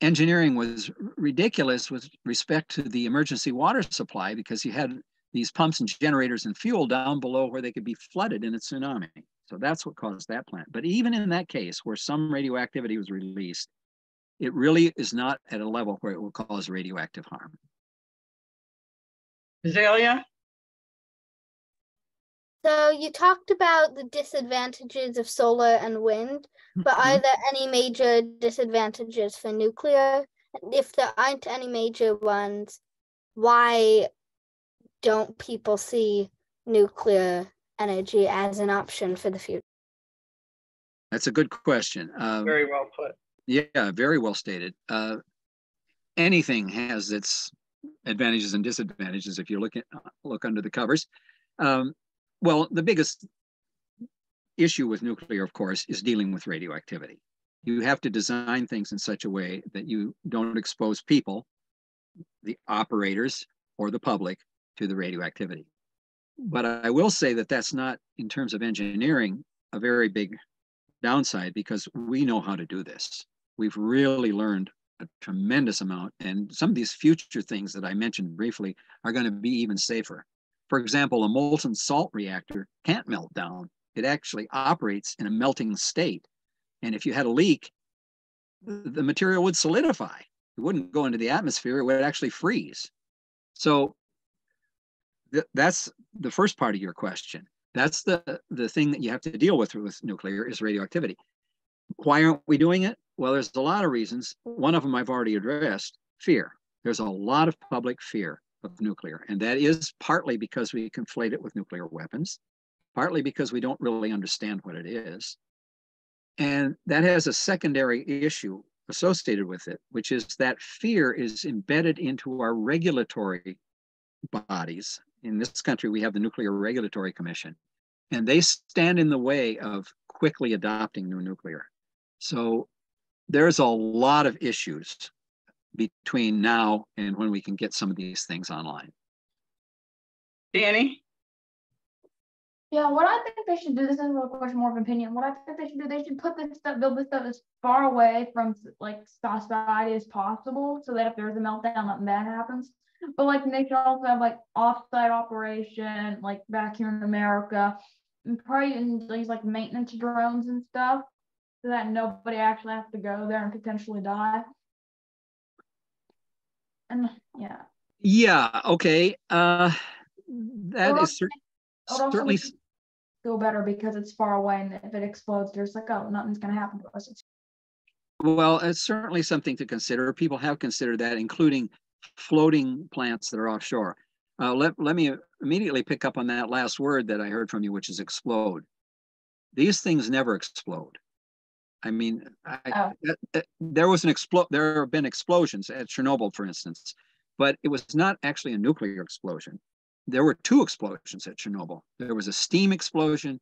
Speaker 2: engineering was ridiculous with respect to the emergency water supply because you had these pumps and generators and fuel down below where they could be flooded in a tsunami. So that's what caused that plant. But even in that case where some radioactivity was released, it really is not at a level where it will cause radioactive harm.
Speaker 1: Azalea?
Speaker 3: So you talked about the disadvantages of solar and wind, but
Speaker 2: Mm-hmm.
Speaker 3: are there any major disadvantages for nuclear? If there aren't any major ones, why don't people see nuclear energy as an option for the future?
Speaker 2: That's a good question. Um,
Speaker 1: Very well put.
Speaker 2: Yeah, very well stated. Uh, anything has its advantages and disadvantages if you look at look under the covers. Um, well, the biggest issue with nuclear, of course, is dealing with radioactivity. You have to design things in such a way that you don't expose people, the operators, or the public to the radioactivity. But I will say that that's not, in terms of engineering, a very big downside because we know how to do this. We've really learned a tremendous amount. And some of these future things that I mentioned briefly are going to be even safer. For example, a molten salt reactor can't melt down. It actually operates in a melting state. And if you had a leak, the material would solidify. It wouldn't go into the atmosphere, it would actually freeze. So th- that's the first part of your question. That's the, the thing that you have to deal with with nuclear is radioactivity. Why aren't we doing it? Well, there's a lot of reasons. One of them I've already addressed fear. There's a lot of public fear of nuclear, and that is partly because we conflate it with nuclear weapons, partly because we don't really understand what it is. And that has a secondary issue associated with it, which is that fear is embedded into our regulatory bodies. In this country, we have the Nuclear Regulatory Commission, and they stand in the way of quickly adopting new nuclear. So there's a lot of issues between now and when we can get some of these things online.
Speaker 1: Danny?
Speaker 5: Yeah, what I think they should do, this is a real question, more of opinion. What I think they should do, they should put this stuff, build this stuff as far away from like society as possible, so that if there's a meltdown, nothing bad happens. But like they should also have like offsite operation, like back here in America, and probably in these like maintenance drones and stuff, so that nobody actually has to go there and potentially die. And yeah,
Speaker 2: Yeah, okay. Uh, that
Speaker 5: Well,
Speaker 2: is cer-
Speaker 5: it would also
Speaker 2: certainly,
Speaker 5: feel better because it's far away, and if it explodes, there's like, oh, nothing's gonna happen to us. It's
Speaker 2: well, it's certainly something to consider. People have considered that, including floating plants that are offshore. Uh, let, let me immediately pick up on that last word that I heard from you, which is explode. These things never explode. I mean, I,
Speaker 5: Oh.
Speaker 2: that- that- there was an explode. There have been explosions at Chernobyl, for instance, but it was not actually a nuclear explosion. There were two explosions at Chernobyl. There was a steam explosion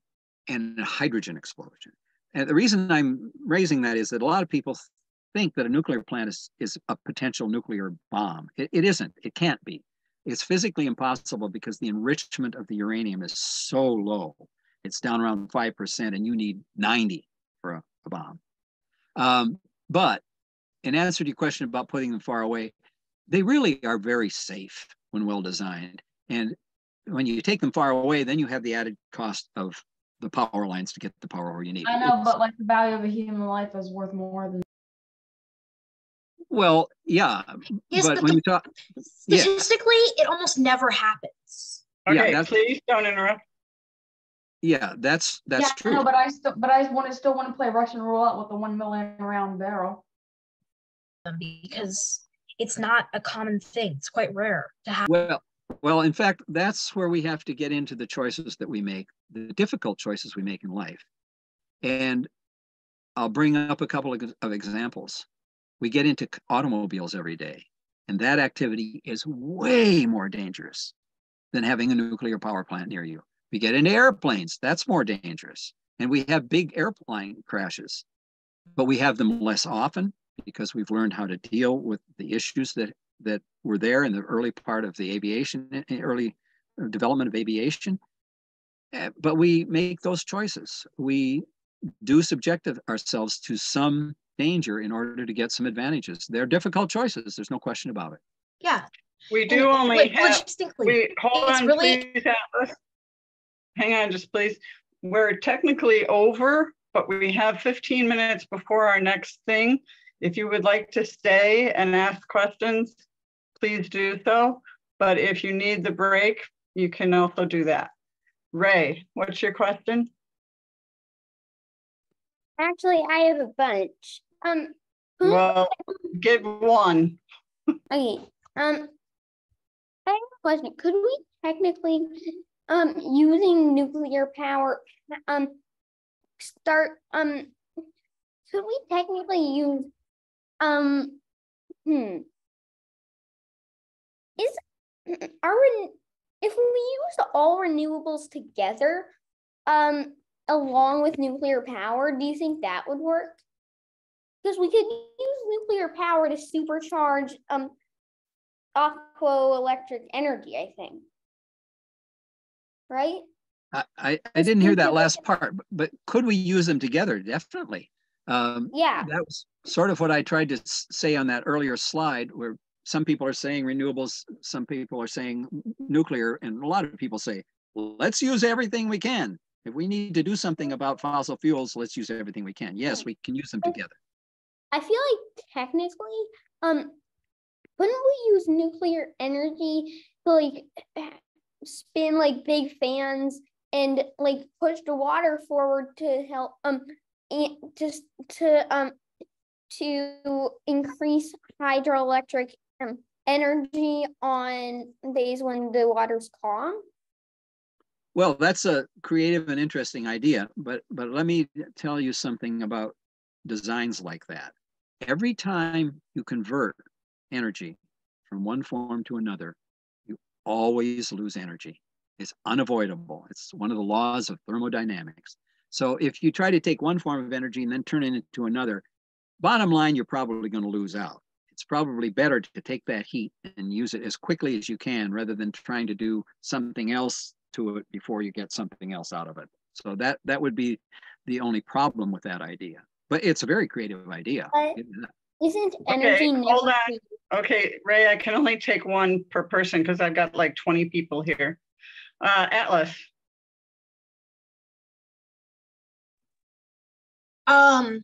Speaker 2: and a hydrogen explosion. And the reason I'm raising that is that a lot of people think that a nuclear plant is, is a potential nuclear bomb. It, it isn't. It can't be. It's physically impossible because the enrichment of the uranium is so low. It's down around 5%, and you need 90 for a, a bomb. Um, but in answer to your question about putting them far away, they really are very safe when well designed. And when you take them far away, then you have the added cost of the power lines to get the power where you need.
Speaker 5: I
Speaker 2: it.
Speaker 5: know, but like the value of a human life is worth more than
Speaker 2: Well, yeah,
Speaker 6: Yes,
Speaker 2: but
Speaker 6: but
Speaker 2: when
Speaker 6: the-
Speaker 2: you talk, yeah.
Speaker 6: statistically, it almost never happens.
Speaker 1: Okay,
Speaker 2: that's-
Speaker 1: please don't interrupt.
Speaker 2: Yeah, that's that's
Speaker 5: yeah,
Speaker 2: true.
Speaker 5: No, but I still, but I want to still want to play Russian roulette with the one million round barrel.
Speaker 6: um, Because it's not a common thing. It's quite rare to have.
Speaker 2: Well, well, in fact, that's where we have to get into the choices that we make, the difficult choices we make in life. And I'll bring up a couple of, of examples. We get into automobiles every day, and that activity is way more dangerous than having a nuclear power plant near you. We get into airplanes, that's more dangerous. And we have big airplane crashes, but we have them less often because we've learned how to deal with the issues that that were there in the early part of the aviation, eh, early development of aviation. Uh, But we make those choices. We do subject ourselves to some danger in order to get some advantages. They're difficult choices. There's no question about it.
Speaker 6: Yeah.
Speaker 1: We do
Speaker 6: it-
Speaker 1: only
Speaker 6: like,
Speaker 1: have,
Speaker 6: logistically.
Speaker 1: we, hold
Speaker 6: it's
Speaker 1: on,
Speaker 6: really-
Speaker 1: please, Atlas. Hang on, just please. We're technically over, but we have 15 minutes before our next thing. If you would like to stay and ask questions, please do so. But if you need the break, you can also do that. Ray, what's your question?
Speaker 4: Actually, I have a bunch. Um, who-
Speaker 1: Well, give one. [laughs]
Speaker 4: okay. Um, I have a question. Could we technically, um, using nuclear power, um, start, um, could we technically use, um, hmm. Is, [clears throat] we if we use all renewables together, um, along with nuclear power, do you think that would work? Because we could use nuclear power to supercharge um aqua electric energy, I think. Right?
Speaker 2: I, I, I didn't hear that last part, but- but could we use them together? Definitely. Um,
Speaker 4: Yeah.
Speaker 2: that was sort of what I tried to say on that earlier slide, where some people are saying renewables, some people are saying nuclear, and a lot of people say, let's use everything we can. If we need to do something about fossil fuels, let's use everything we can. Yes, we can use them together.
Speaker 4: I feel like technically, um, couldn't we use nuclear energy to like spin like big fans and like push the water forward to help um and just to um to increase hydroelectric um, energy on days when the water's calm?
Speaker 2: Well, that's a creative and interesting idea, but but let me tell you something about designs like that. Every time you convert energy from one form to another, always lose energy. It's unavoidable. It's one of the laws of thermodynamics. So if you try to take one form of energy and then turn it into another, bottom line, you're probably going to lose out. It's probably better to take that heat and use it as quickly as you can rather than trying to do something else to it before you get something else out of it. So that that would be the only problem with that idea. But it's a very creative idea.
Speaker 4: But-
Speaker 2: It- uh,
Speaker 4: Isn't
Speaker 1: Okay,
Speaker 4: energy never
Speaker 1: hold on.
Speaker 4: created?
Speaker 1: Okay, Ray, I can only take one per person because I've got like 20 people here. Uh, Atlas,
Speaker 6: Um,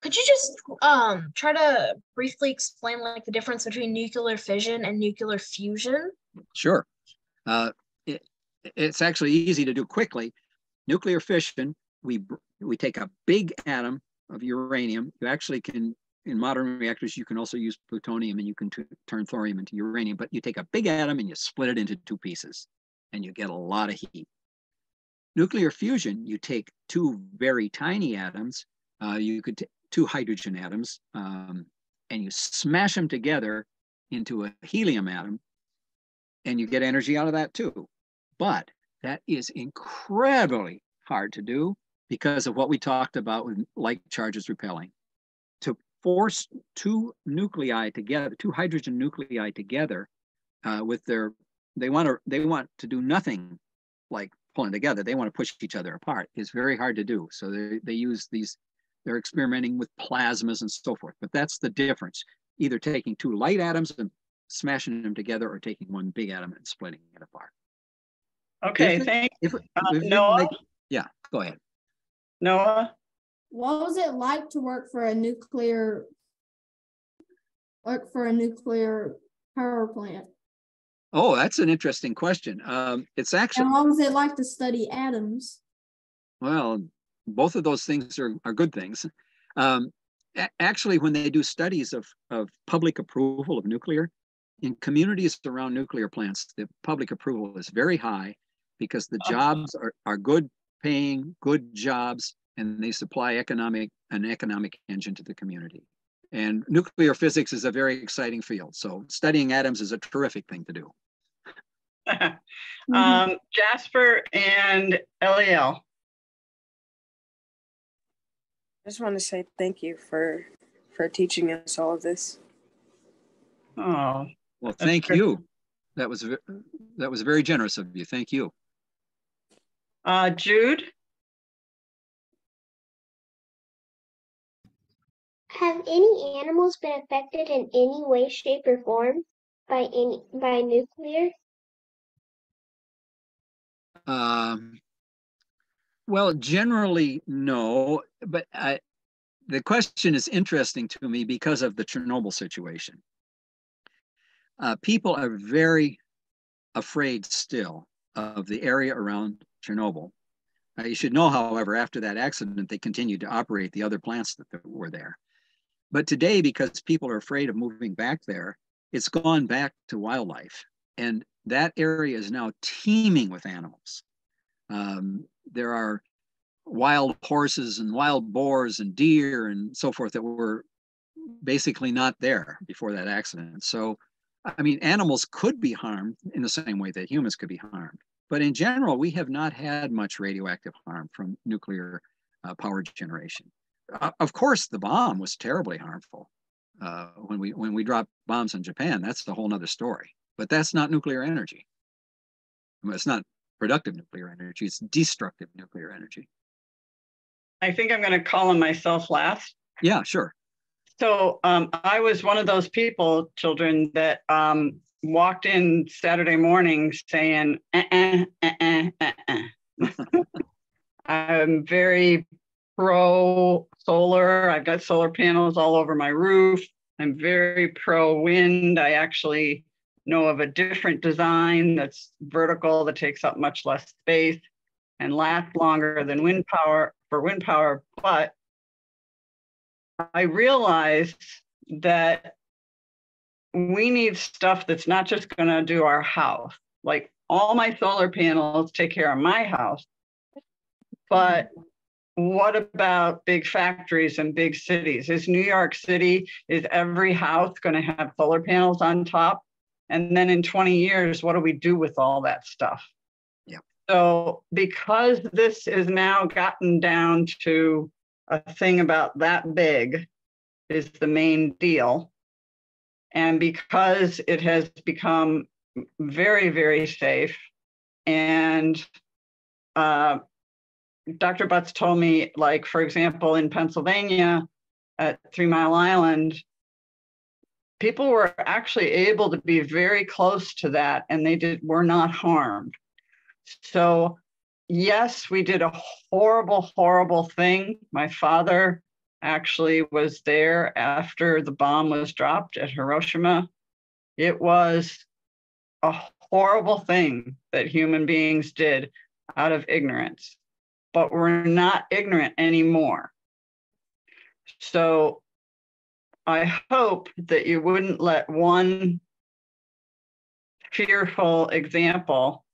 Speaker 6: could you just um try to briefly explain like the difference between nuclear fission and nuclear fusion?
Speaker 2: Sure. Uh, it, it's actually easy to do quickly. Nuclear fission, we, we take a big atom of uranium. You actually can, in modern reactors, you can also use plutonium and you can turn thorium into uranium, but you take a big atom and you split it into two pieces and you get a lot of heat. Nuclear fusion, you take two very tiny atoms, uh, you could take two hydrogen atoms, um, and you smash them together into a helium atom and you get energy out of that too. But that is incredibly hard to do because of what we talked about with like charges repelling. Force two nuclei together, two hydrogen nuclei together, uh, with their, they want to, they want to do nothing like pulling together. They want to push each other apart. It's very hard to do. So they, they use these, they're experimenting with plasmas and so forth. But that's the difference. Either taking two light atoms and smashing them together or taking one big atom and splitting it apart.
Speaker 1: okay,
Speaker 2: If
Speaker 1: thank,
Speaker 2: If,
Speaker 1: uh,
Speaker 2: if you
Speaker 1: Noah,
Speaker 2: make- yeah, go ahead.
Speaker 1: Noah,
Speaker 7: What was it like to work for a nuclear like for a nuclear power plant?
Speaker 2: Oh, that's an interesting question. Um, it's actually
Speaker 7: How long does it like to study atoms?
Speaker 2: Well, both of those things are, are good things. Um, actually, when they do studies of, of public approval of nuclear, in communities around nuclear plants, the public approval is very high because the jobs are, are good paying, good jobs, and they supply economic an economic engine to the community. And nuclear physics is a very exciting field. So studying atoms is a terrific thing to do. [laughs]
Speaker 1: um, Jasper and Eliel.
Speaker 8: I just want to say thank you for for teaching us all of this.
Speaker 1: Oh,
Speaker 2: Well, thank
Speaker 1: great.
Speaker 2: you. That was ve- that was very generous of you. Thank you.
Speaker 1: uh, Jude.
Speaker 9: Have any animals been affected in any way, shape, or form by any by nuclear?
Speaker 2: Um, well, generally, no, but I, the question is interesting to me because of the Chernobyl situation. Uh, people are very afraid still of the area around Chernobyl. Uh, you should know, however, after that accident, they continued to operate the other plants that were there. But today, because people are afraid of moving back there, it's gone back to wildlife. And that area is now teeming with animals. Um, there are wild horses and wild boars and deer and so forth that were basically not there before that accident. So, I mean, animals could be harmed in the same way that humans could be harmed. But in general, we have not had much radioactive harm from nuclear uh, power generation. Uh, of course, the bomb was terribly harmful. Uh, when we when we dropped bombs in Japan, that's a whole nother story. But that's not nuclear energy. I mean, it's not productive nuclear energy. It's destructive nuclear energy.
Speaker 1: I think I'm going to call on myself last.
Speaker 2: Yeah, sure.
Speaker 1: So um, I was one of those people, children, that um, walked in Saturday morning saying, uh-uh, uh-uh, uh-uh. [laughs] I'm very pro solar. I've got solar panels all over my roof. I'm very pro wind. I actually know of a different design that's vertical that takes up much less space and lasts longer than wind power for wind power. But I realized that we need stuff that's not just going to do our house. Like all my solar panels take care of my house. But what about big factories and big cities? Is New York City, is every house going to have solar panels on top? And then in 20 years, what do we do with all that stuff?
Speaker 2: Yeah.
Speaker 1: So, because this is now gotten down to a thing about that big, is the main deal. And because it has become very, very safe, and uh, Dr. Butz told me, like, for example, in Pennsylvania at Three Mile Island, people were actually able to be very close to that and they did were not harmed. So yes, we did a horrible, horrible thing. My father actually was there after the bomb was dropped at Hiroshima. It was a horrible thing that human beings did out of ignorance, but we're not ignorant anymore. So I hope that you wouldn't let one fearful example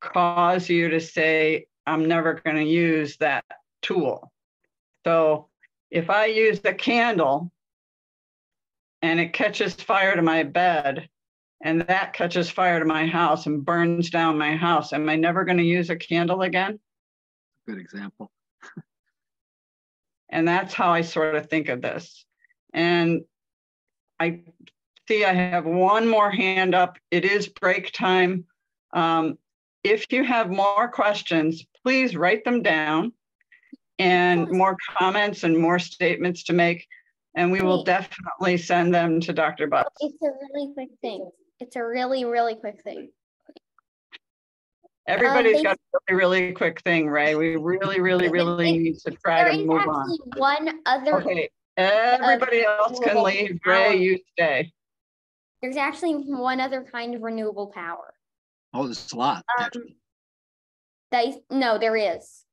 Speaker 1: cause you to say, I'm never going to use that tool. So if I use a candle and it catches fire to my bed and that catches fire to my house and burns down my house, am I never going to use a candle again?
Speaker 2: Good example.
Speaker 1: And that's how I sort of think of this. And I see I have one more hand up. It is break time. Um, if you have more questions, please write them down and more comments and more statements to make. And we will definitely send them to Dr. Butz.
Speaker 4: It's a really quick thing. It's a really, really quick thing.
Speaker 1: Everybody's
Speaker 4: they-
Speaker 1: got a really, really quick thing, right? We really, really, really need to try
Speaker 4: There
Speaker 1: to
Speaker 4: is
Speaker 1: move on.
Speaker 4: actually one other
Speaker 1: Okay, Everybody else can leave.
Speaker 4: power.
Speaker 1: Ray, you stay.
Speaker 4: There's actually one other kind of renewable power.
Speaker 2: Oh, there's a lot.
Speaker 4: Um,
Speaker 2: actually.
Speaker 4: Dyson, no, there is.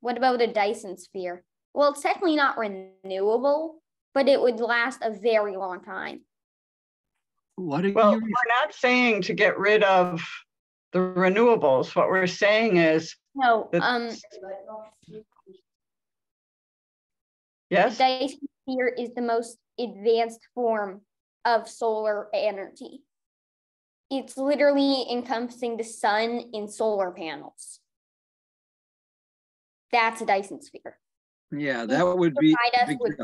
Speaker 4: What about a Dyson sphere? Well, it's technically not renewable, but it would last a very long time.
Speaker 2: What are
Speaker 1: Well,
Speaker 2: you?
Speaker 1: we're not saying to get rid of the renewables. What we're saying is,
Speaker 4: No,
Speaker 1: that-
Speaker 4: um,
Speaker 1: yes,
Speaker 4: Dyson sphere is the most advanced form of solar energy. It's literally encompassing the sun in solar panels. That's a Dyson sphere.
Speaker 2: Yeah, that would be. big
Speaker 4: with-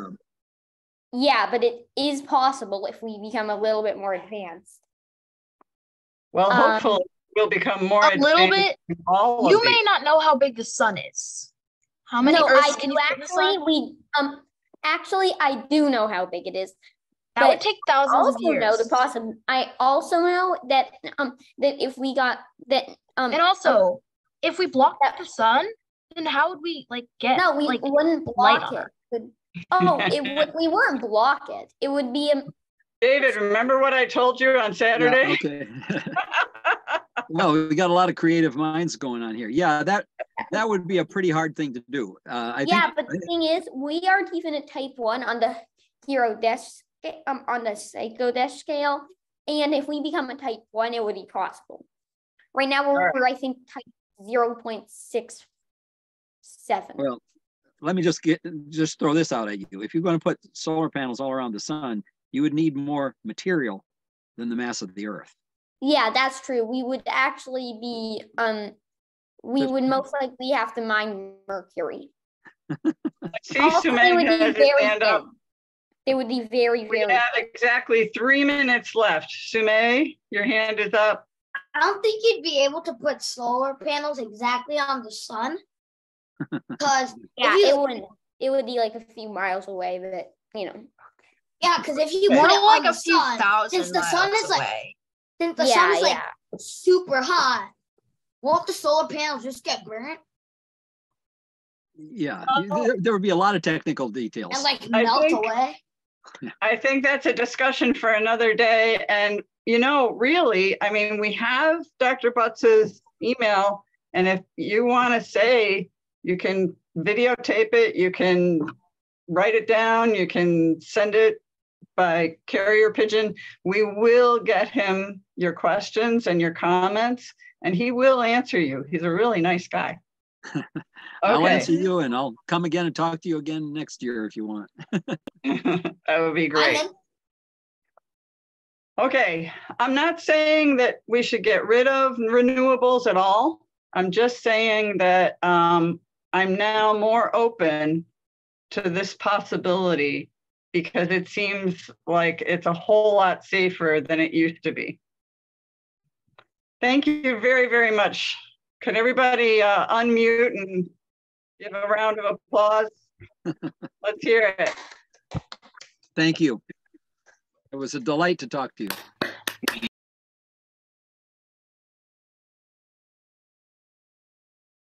Speaker 4: Yeah, but it is possible if we become a little bit more advanced.
Speaker 1: well,
Speaker 4: um,
Speaker 1: hopefully we'll become more
Speaker 6: A little bit.
Speaker 1: in all
Speaker 6: You
Speaker 1: these.
Speaker 6: may not know how big the sun is. How many
Speaker 4: no,
Speaker 6: Earths
Speaker 4: I
Speaker 6: can
Speaker 4: do
Speaker 6: you fit in the
Speaker 4: actually. We um actually I do know how big it is.
Speaker 6: That would
Speaker 4: but
Speaker 6: take
Speaker 4: I
Speaker 6: thousands
Speaker 4: also
Speaker 6: of years.
Speaker 4: know the possible. I also know that um that if we got that um
Speaker 6: and also, if we block
Speaker 4: Yeah.
Speaker 6: the sun, then how would we like get
Speaker 4: no we
Speaker 6: like
Speaker 4: wouldn't block it. Would- Oh, it [laughs] would we wouldn't block it. It would be a
Speaker 1: David, remember what I told you on
Speaker 2: Yeah,
Speaker 1: Saturday?
Speaker 2: okay. [laughs] [laughs] well, we got a lot of creative minds going on here. Yeah, that that would be a pretty hard thing to do. Uh, I
Speaker 4: yeah,
Speaker 2: think.
Speaker 4: but the thing is, we aren't even a type one on the hero desk um on the psycho desk scale. And if we become a type one, it would be possible. Right now, we're, we're I think type zero point six seven.
Speaker 2: Well, let me just get just throw this out at you. If you're going to put solar panels all around the sun, you would need more material than the mass of the Earth.
Speaker 4: Yeah, that's true. We would actually be um we
Speaker 2: Just-
Speaker 4: would most likely have to mine mercury. [laughs]
Speaker 1: I see
Speaker 4: Also, they would be very
Speaker 1: hand up.
Speaker 4: They would be very,
Speaker 1: We
Speaker 4: very
Speaker 1: have exactly three minutes left. Sumay, your hand is up.
Speaker 10: I don't think you'd be able to put solar panels exactly on the sun. [laughs] Because
Speaker 4: yeah,
Speaker 10: you-
Speaker 4: it wouldn't it would be like a few miles away, but you know.
Speaker 10: yeah, because if you
Speaker 6: more
Speaker 10: put it
Speaker 6: like a few
Speaker 10: sun,
Speaker 6: thousand
Speaker 10: since the sun
Speaker 6: miles
Speaker 10: is like
Speaker 6: away.
Speaker 10: Since the
Speaker 4: yeah,
Speaker 10: sun is like
Speaker 4: yeah.
Speaker 10: super hot, won't the solar panels just get burnt
Speaker 2: Yeah, uh, there, there would be a lot of technical details.
Speaker 10: and like
Speaker 1: I
Speaker 10: melt
Speaker 1: think-
Speaker 10: away? [laughs]
Speaker 1: I think that's a discussion for another day. And, you know, really, I mean, we have Dr. Butz's email. And if you want to say, you can videotape it, you can write it down, you can send it by carrier pigeon. We will get him your questions and your comments, and he will answer you. He's a really nice guy. [laughs]
Speaker 2: I'll answer you, and I'll come again and talk to you again next year if you want. [laughs] [laughs]
Speaker 1: that would be great. Okay, I'm not saying that we should get rid of renewables at all. I'm just saying that um, I'm now more open to this possibility because it seems like it's a whole lot safer than it used to be. Thank you very, very much. Can everybody uh, unmute and give a round of applause? [laughs] Let's hear it.
Speaker 2: Thank you. It was a delight to talk to you.